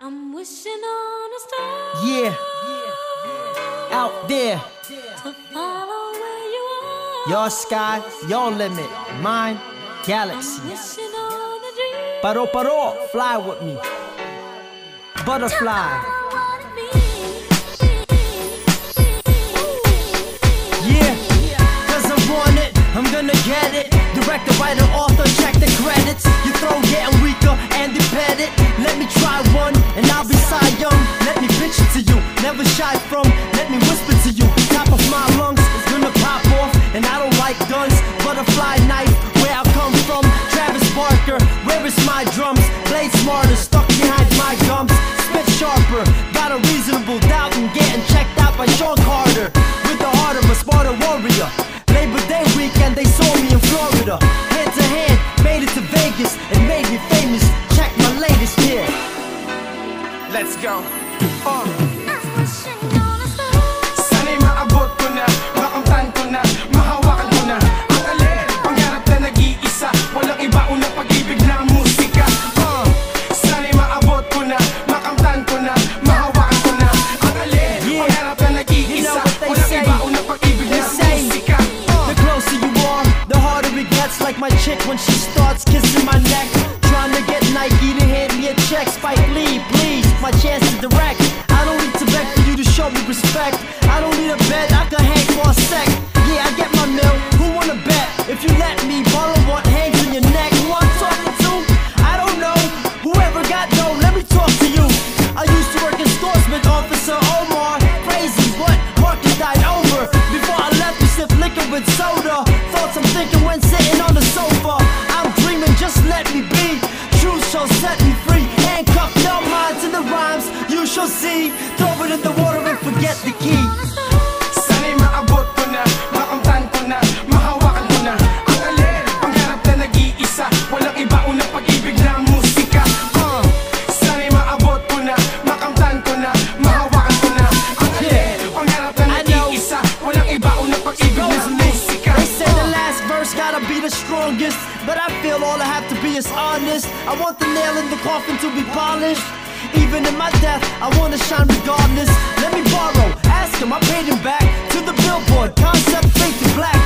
I'm wishing on a star. Yeah, out there, To follow where you are. your sky, your limit, mine, galaxy. Wishing on a dream. Paro paro, fly with me. Butterfly, never from. Let me whisper to you, top of my lungs is gonna pop off. And I don't like guns, butterfly knife, where I come from. Travis Barker, where is my drums? Blade smarter, stuck behind my gums. Spit sharper, got a reasonable doubt and getting checked out by Sean Carter. With the heart of a smarter warrior. Labor Day weekend, they saw me in Florida. Hand to hand, made it to Vegas and made me famous. Check my latest hit. Let's go. Uh. Like my chick when she starts kissing my neck. Trying to get Nike to hand me a check. Spike Lee, please, my chance is direct. I don't need to beg for you to show me respect. I don't need a bet, I can hang for a sec. Yeah, I get my mill. Who wanna bet? If you let me borrow what hangs on your neck, who I'm talking to? I don't know. Whoever got dough, let me talk to you. I used to work in stores with Officer Omar. Crazy, what? Market died over. Before I left, we sipped liquor with soda. Thoughts I'm thinking when let me be. Truth shall set me free. Handcuff your mind to the rhymes. You shall see. Throw it in the water and forget the key. Sana'y maabot ko na, makamtan ko na, mahawakan ko na Ang alin, pangarap na nag-iisa Walang iba unang pag-ibig na musika uh. Sana'y maabot ko na, makamtan ko na, mahawakan ko na Ang alin, pangarap na I know. nag-iisa Walang iba unang pag-ibig na musika They say the last verse gotta be the strongest, but I feel all I have be honest. I want the nail in the coffin to be polished. Even in my death, I wanna shine regardless. Let me borrow, ask him, I paid him back to the billboard. Concept fake to black.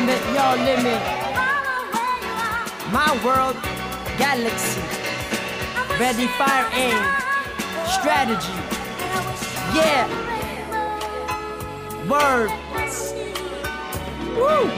limit, your limit. My world, galaxy. Ready, fire, aim. Strategy. Yeah. Word. Woo!